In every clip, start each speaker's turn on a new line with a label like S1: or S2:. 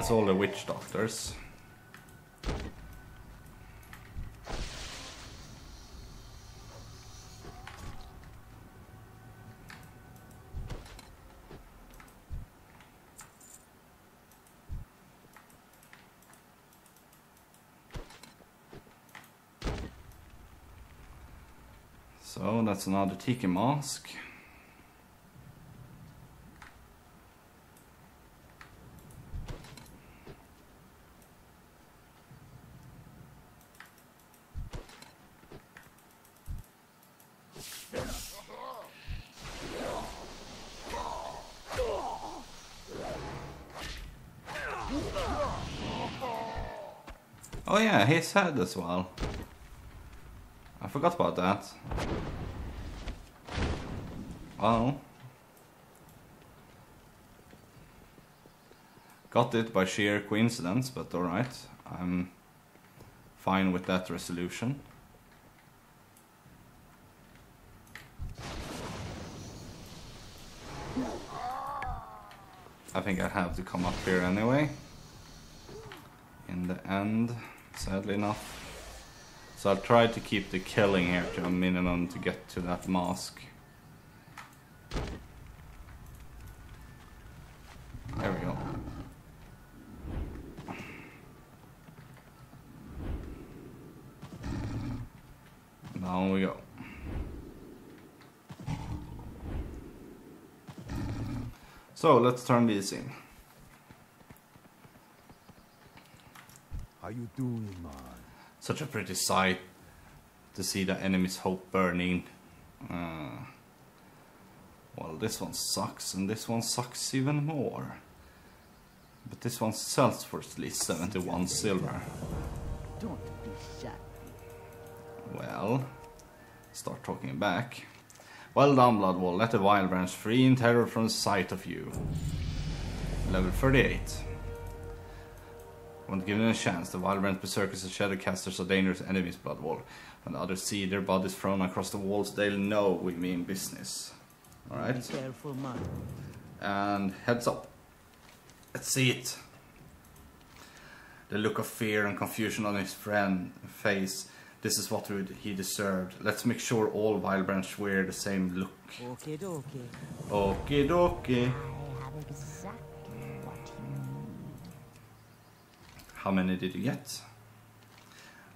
S1: That's all the witch doctors. So that's another tiki mask. Oh yeah, his head as well. I forgot about that. Well. Got it by sheer coincidence, but alright. I'm fine with that resolution. I think I have to come up here anyway. In the end, sadly enough. So I'll try to keep the killing here to a minimum to get to that mask. There we go. Down we go. So let's turn these in.
S2: You doing, man?
S1: Such a pretty sight to see the enemy's hope burning. Uh, well, this one sucks, and this one sucks even more. But this one sells for at least 71 silver.
S3: Don't be shy.
S1: Well, start talking back. Well done, Bloodwall. Let the Wild Branch free in terror from the sight of you. Level 38. When given a chance, the Wild Branch Berserkers and Shadowcasters are dangerous enemies, Bloodwall. When the others see their bodies thrown across the walls, they'll know we mean business.
S3: Be
S1: Alright?
S3: careful, man.
S1: And heads up. Let's see it. The look of fear and confusion on his friend face. This is what he deserved. Let's make sure all Wild Branch wear the same look.
S3: Okay, dokie.
S1: Okie dokie. How many did you get?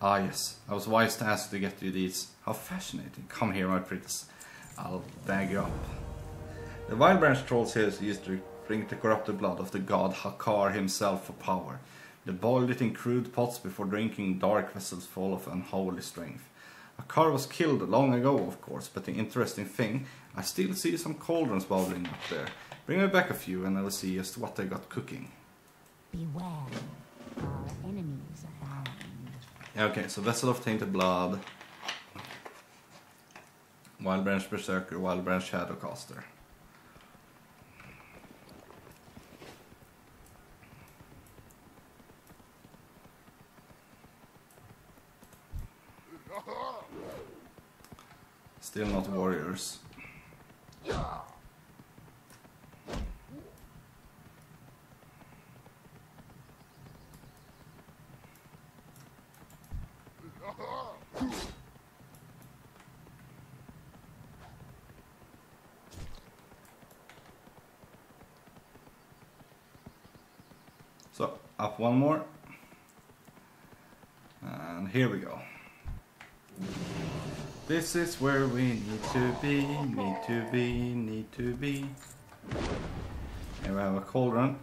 S1: Ah yes, I was wise to ask to get you these. How fascinating. Come here, my prince. I'll bag you up. The Wild Branch Trolls here used to drink the corrupted blood of the god Hakkar himself for power. They boiled it in crude pots before drinking dark vessels full of unholy strength. Hakkar was killed long ago, of course, but the interesting thing, I still see some cauldrons bubbling up there. Bring me back a few and I will see just what they got cooking.
S4: Beware.
S1: Okay, so Vessel of Tainted Blood. Wild Branch Berserker, Wild Branch Shadowcaster. Still not warriors. So, up one more. And here we go. This is where we need to be, need to be, need to be. Here we have a cauldron.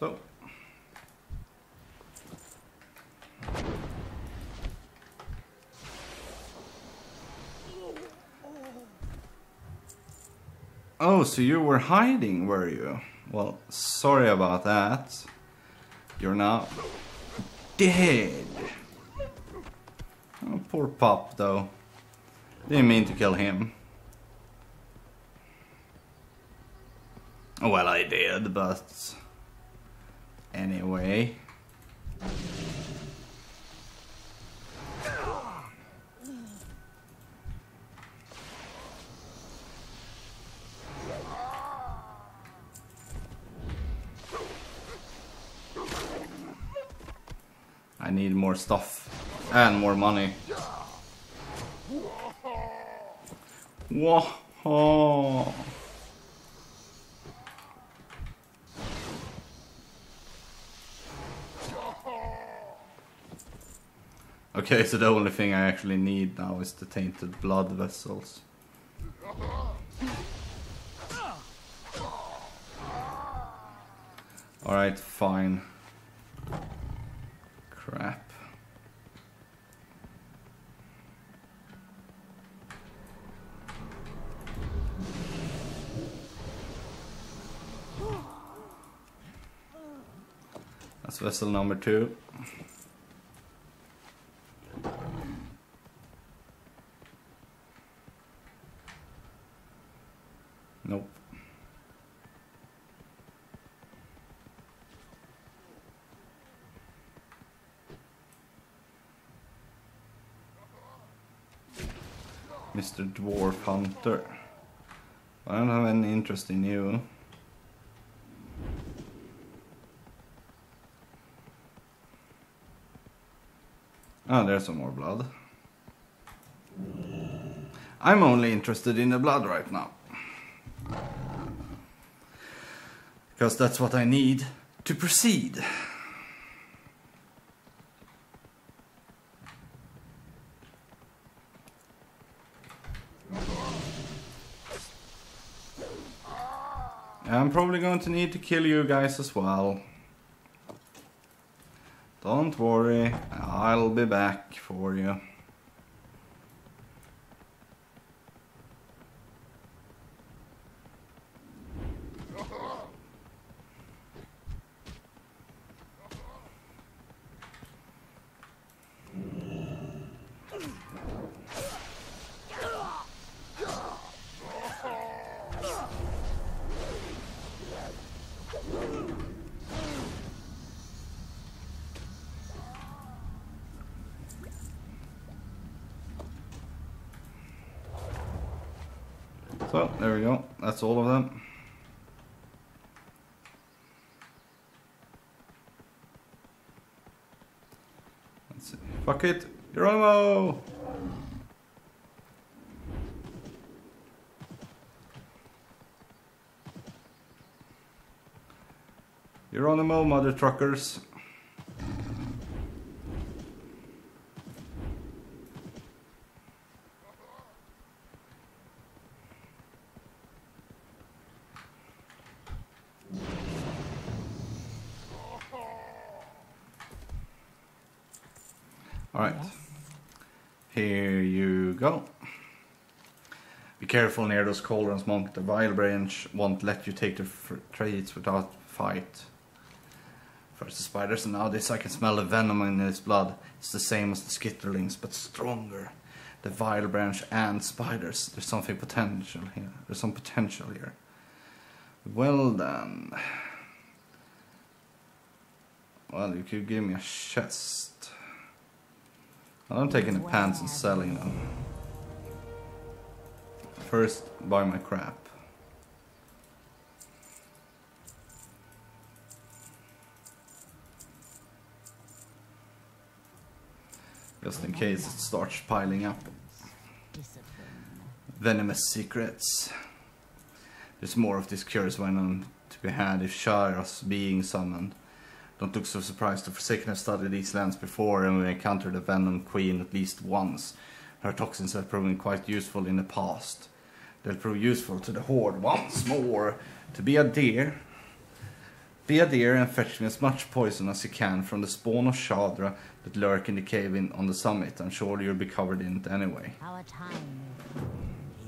S1: So. Oh, so you were hiding, were you? Well, sorry about that. You're now dead. Oh, poor pup, though. Didn't mean to kill him. Well, I did, but anyway. I need more stuff and more money. Whoa. Okay, so the only thing I actually need now is the tainted blood vessels. Alright, fine. Crap. That's vessel number two. Mr. Dwarf Hunter. I don't have any interest in you. Ah, there's some more blood. I'm only interested in the blood right now. Because that's what I need to proceed. Probably going to need to kill you guys as well. Don't worry, I'll be back for you. So, there we go. That's all of them. Let's see. Fuck it. Geronimo! Geronimo, mother truckers. Alright. Here you go. Be careful near those cauldrons, monk. The vile branch won't let you take the trades without fight. First the spiders, and now this I can smell the venom in his blood. It's the same as the skitterlings, but stronger. The vile branch and spiders. There's something potential here. There's some potential here. Well then. Well, you could give me a chest. I'm taking the pants and selling them. First, buy my crap. Just in case it starts piling up. Venomous secrets. There's more of this curious venom to be had if Shara's being summoned. Don't look so surprised. The Forsaken have studied these lands before and we encountered the Venom Queen at least once. Her toxins have proven quite useful in the past. They'll prove useful to the Horde once more. To be a deer, be a deer and fetch me as much poison as you can from the spawn of Shadra that lurk in the cave in, on the summit. I'm sure you'll be covered in it anyway.
S4: Our time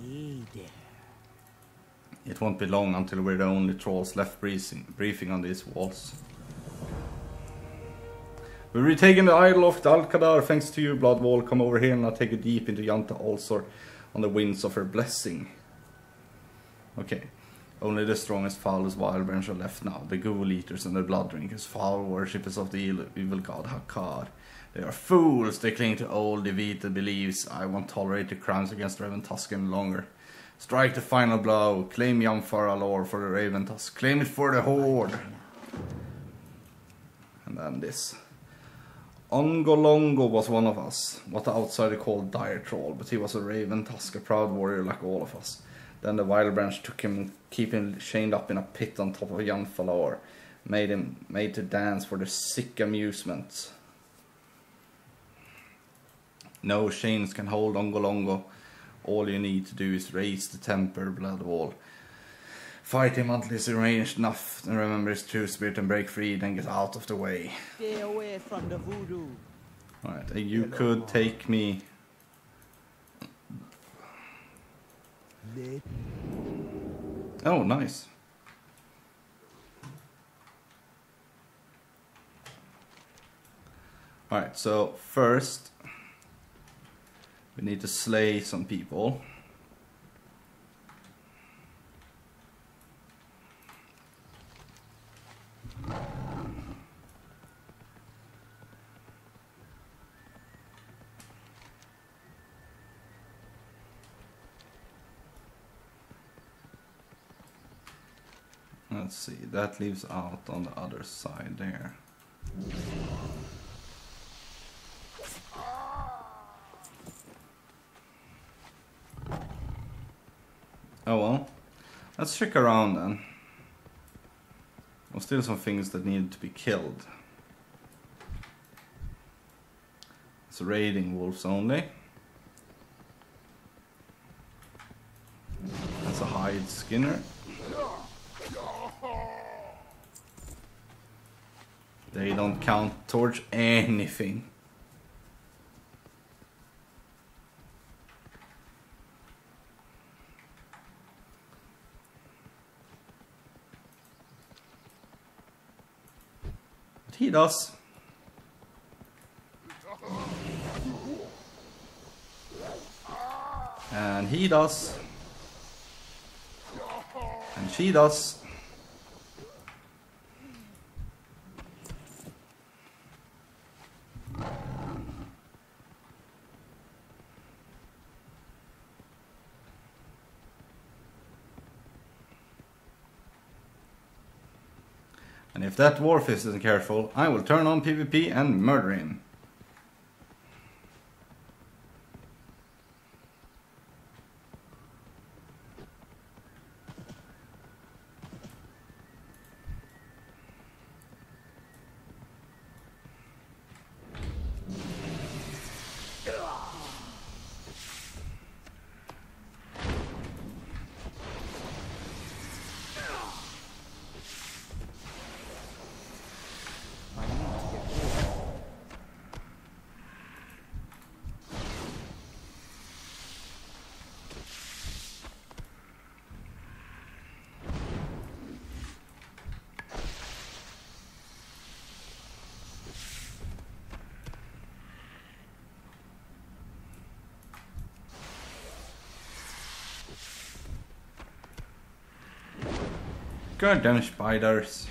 S2: Hey there.
S1: It won't be long until we're the only trolls left breathing, briefing on these walls. We've retaken the idol of Dalkadar thanks to you, Bloodwall. Come over here and I'll take you deep into Jintha'Alor on the winds of her blessing. Okay, Only the strongest, foulest wild branch are left now. The ghoul eaters and the blood drinkers, foul worshippers of the evil, evil god Hakkar. They are fools. They cling to old, defeated beliefs. I won't tolerate the crimes against Revantusk any longer. Strike the final blow. Claim Jintha'Alor for the Revantusk. Claim it for the Horde. And then this. Ongolongo was one of us, what the outsider called Dire Troll, but he was a Revantusk, a proud warrior like all of us. Then the Wild Branch took him, keep him chained up in a pit on top of Jintha'Alor, made him made to dance for the sick amusement. No chains can hold Ongolongo. All you need to do is raise the temper blood wall. Fight him until he's arranged enough and remember his true spirit and break free, then get out of the way.
S2: Stay away from the voodoo.
S1: Alright, you could take me. Oh, nice. Alright, so first we need to slay some people. Let's see, that leaves out on the other side there. Oh well, let's check around then. There's still some things that need to be killed. It's raiding wolves only. That's a hide skinner. They don't count towards anything. But he does. And he does. And she does. And if that Warfist isn't careful, I will turn on PvP and murder him. Goddamn spiders.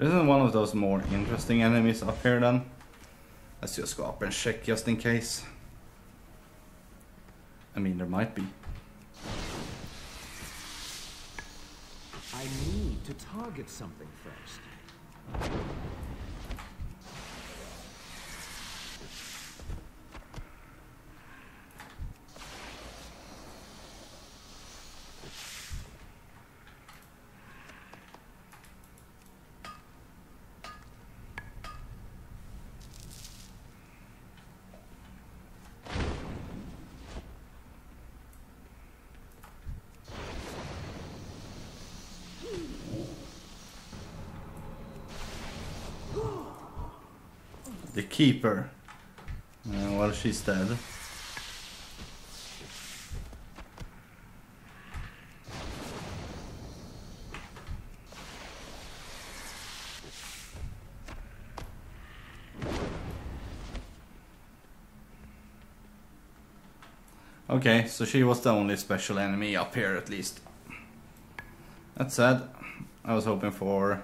S1: Isn't one of those more interesting enemies up here then? Let's just go up and check just in case. I mean, there might be.
S2: I need to target something first. あ。
S1: the keeper uh, while she's dead. Okay, so she was the only special enemy up here at least. That's sad. I was hoping for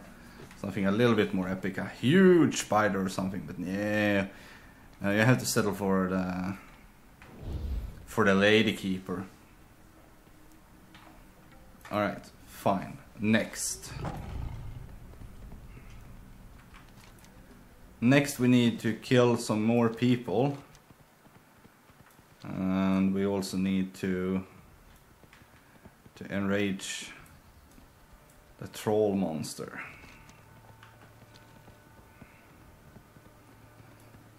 S1: something a little bit more epic, a huge spider or something, but yeah, uh, you have to settle for the for the lady keeper. All right, fine. Next. Next, we need to kill some more people. And we also need to to enrage the troll monster.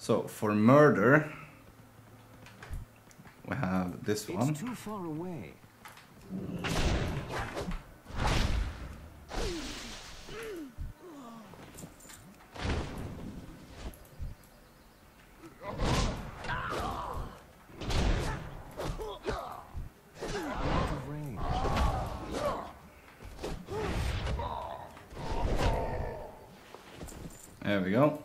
S1: So for murder, we have this one.
S2: It's too far away. Out of range.
S1: There we go.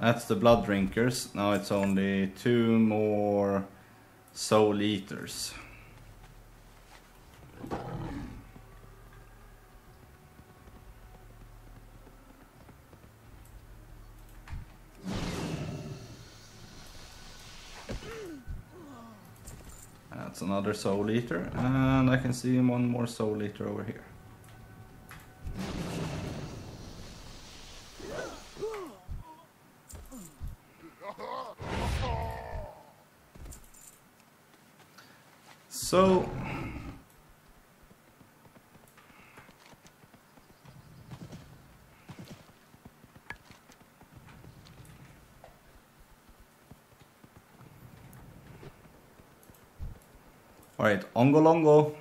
S1: That's the blood drinkers. Now it's only two more soul eaters. That's another soul eater, and I can see one more soul eater over here. So Ongolongo.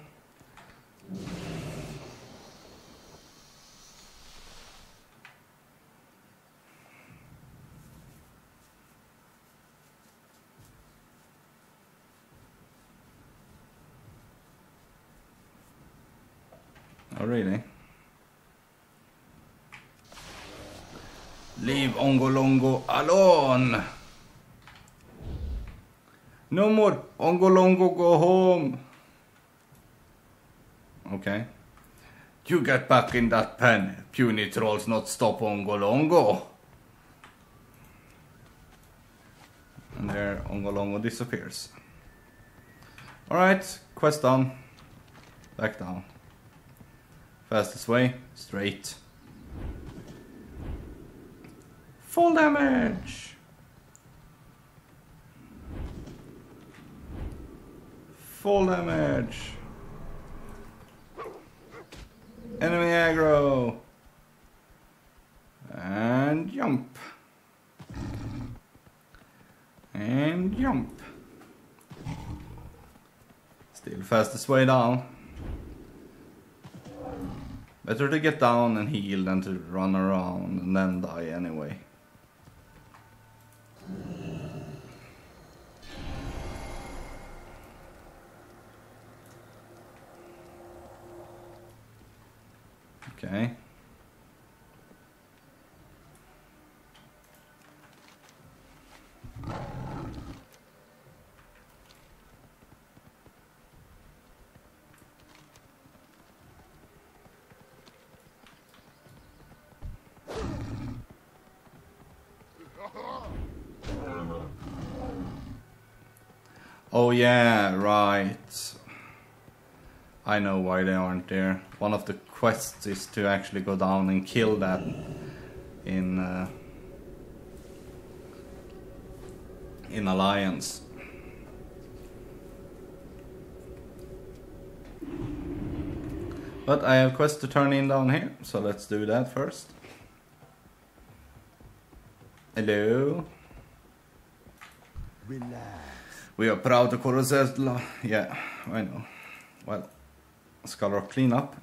S1: Oh, really? Eh? Leave Ongolongo alone! No more! Ongolongo, go home! Okay. You get back in that pen. Puny trolls not stop Ongolongo. And there Ongolongo disappears. Alright, quest done. Back down. Fastest way, straight. Full damage! Full damage! Enemy aggro! And jump. And jump. Still fastest way down. Better to get down and heal than to run around and then die anyway. Okay. Oh yeah, right. I know why they aren't there. One of the quests is to actually go down and kill that in uh, in Alliance. But I have quests to turn in down here, so let's do that first. Hello.
S2: Relax.
S1: We are proud to Corozella. Yeah, I know. Well, Scholar of Cleanup